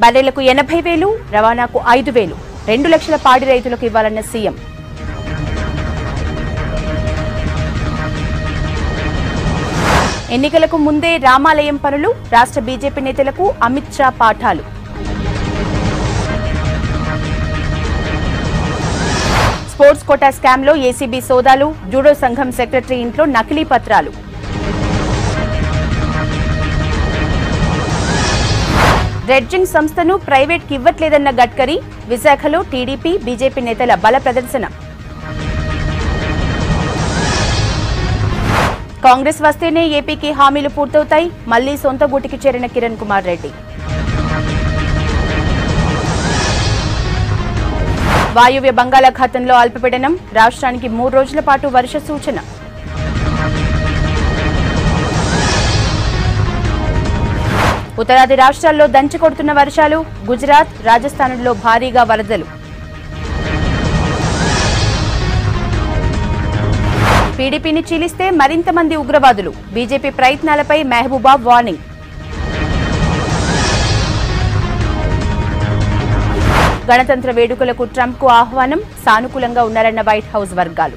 బర్రెలకు ఎనభై వేలు రవాణాకు ఐదు వేలు. రెండు లక్షల పాడి రైతులకు ఇవ్వాలన్న సీఎం. ఎన్నికలకు ముందే రామాలయం పనులు రాష్ట్ర బీజేపీ నేతలకు అమిత్ షా పాఠాలు. స్పోర్ట్స్ కోటా స్కామ్లో ఏసీబీ సోదాలు జూడో సంఘం సెక్రటరీ ఇంట్లో నకిలీ పత్రాలు. డ్రెడ్జింగ్ సంస్థను ప్రైవేట్కి ఇవ్వట్లేదన్న గడ్కరీ విశాఖలో టీడీపీ బీజేపీ నేతల బల ప్రదర్శన. కాంగ్రెస్ వస్తేనే ఏపీకి హామీలు పూర్తవుతాయి. మళ్ళీ సొంత గూటికి చేరిన కిరణ్ కుమార్ రెడ్డి. వాయువ్య బంగాళాఖాతంలో అల్పపీడనం రాష్ట్రానికి మూడు రోజుల పాటు వర్ష సూచన. ఉత్తరాది రాష్ట్రాల్లో దంచి కొడుతున్న వర్షాలు గుజరాత్ రాజస్థాన్లో భారీగా వరదలు. టీడీపీని చీలిస్తే మరింత మంది ఉగ్రవాదులు. బీజేపీ ప్రయత్నాలపై మెహబూబా వార్నింగ్. గణతంత్ర వేడుకలకు ట్రంప్కు ఆహ్వానం సానుకూలంగా ఉన్నారన్న వైట్ హౌస్ వర్గాలు.